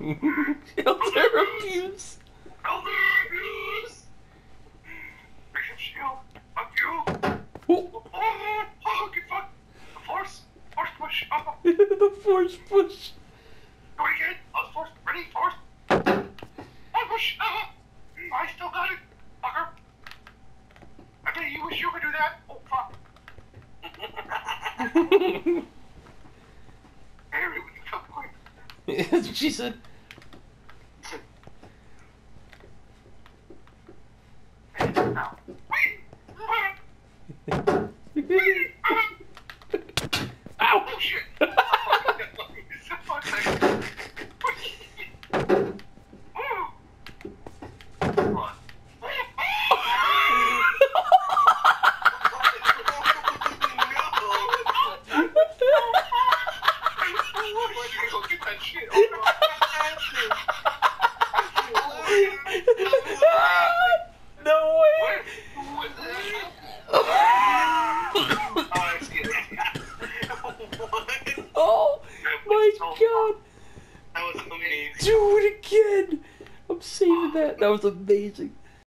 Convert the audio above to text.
Elder abuse. Elder abuse! Shield, fuck you! Oh, Oh, oh, fucked! The force! Force push! Oh, the force push. do it again! Oh, force! Ready? Force! Oh, push! Ah, I still got it! Fucker! I bet you wish you could do that! Oh, fuck! Harry, when you come quick! That's what she said. Now. Wait! Ow! Oh, shit! Oh my god! That was amazing. Do it again! I'm saving that. That was amazing.